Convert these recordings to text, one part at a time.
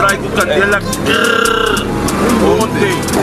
Se trai com cadela grrr.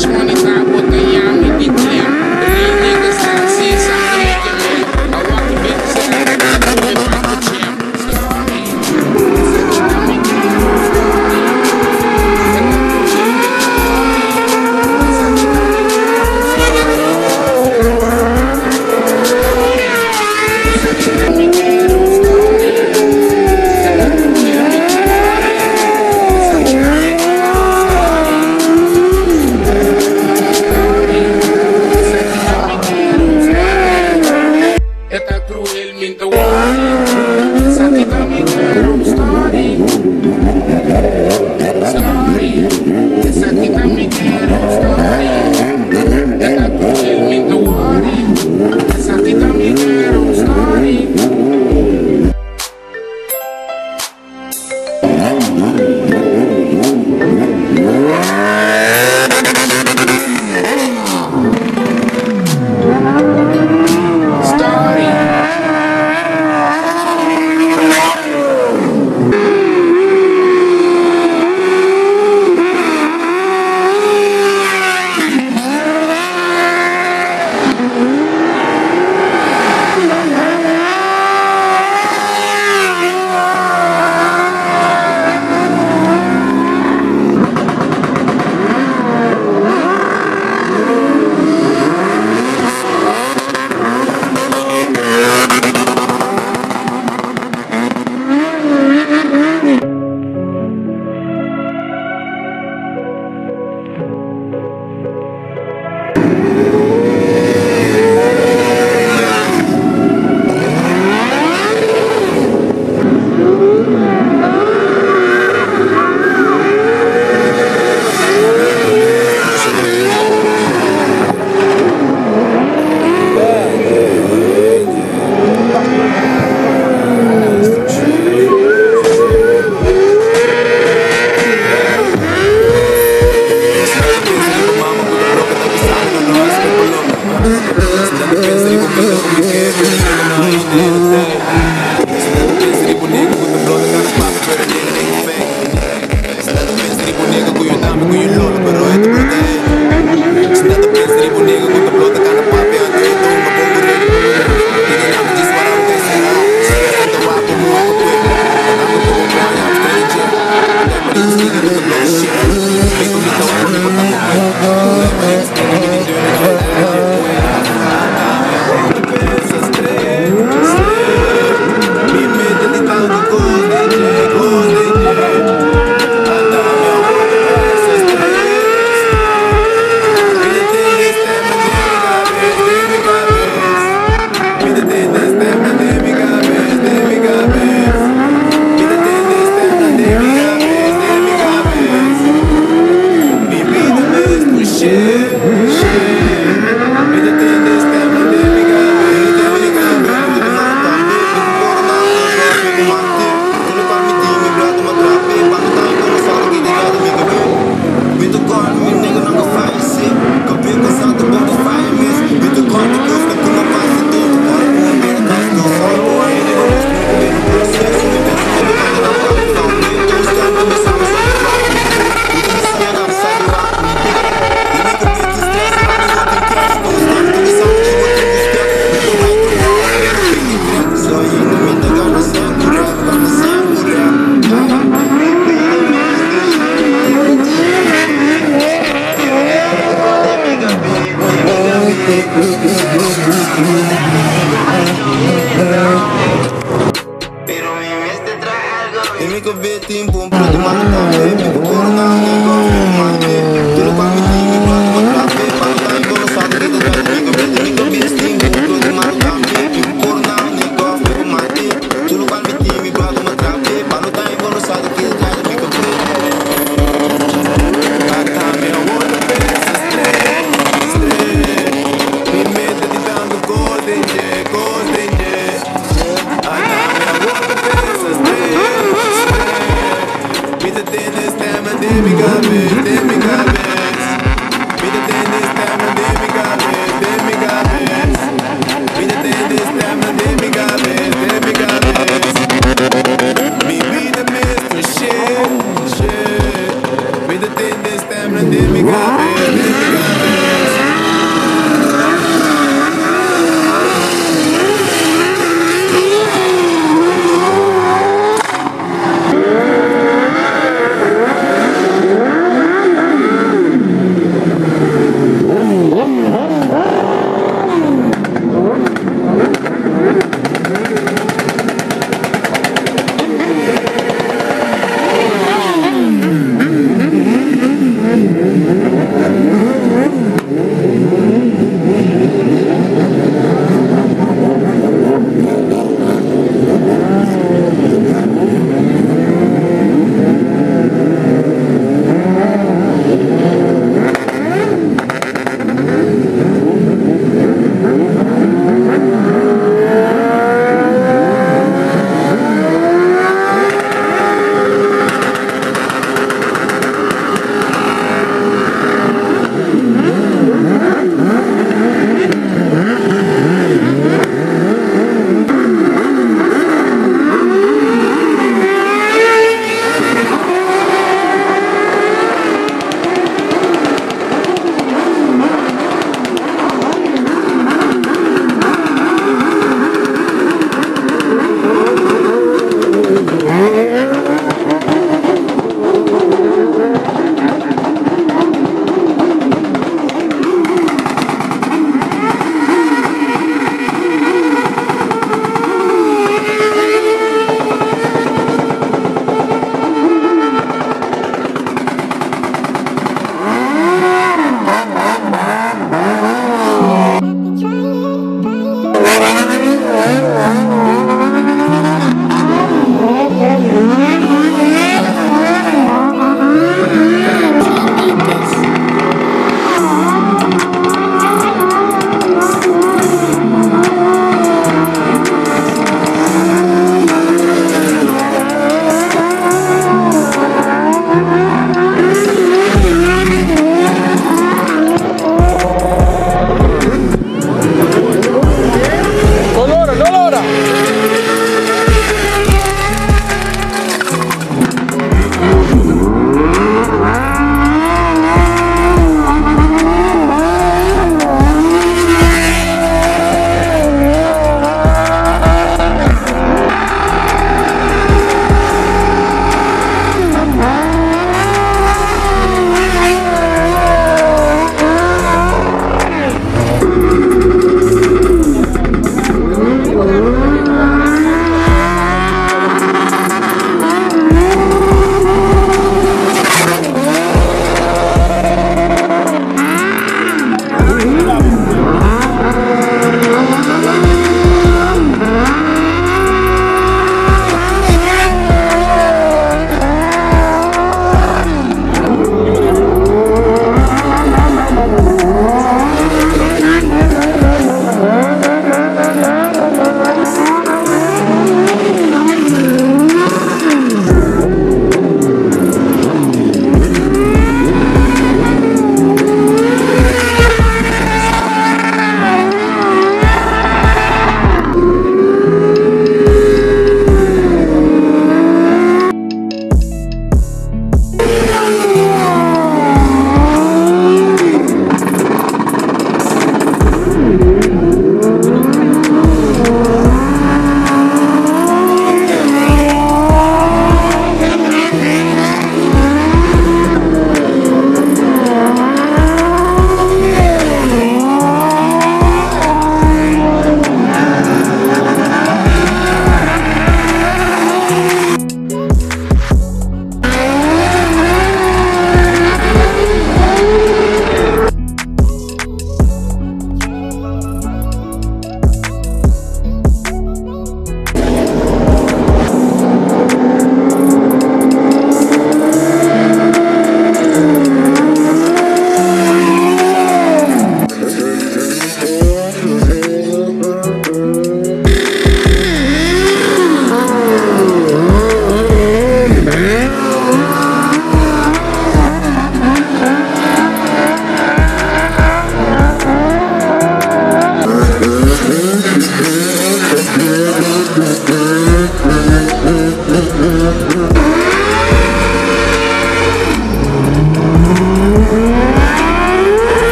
Caminho de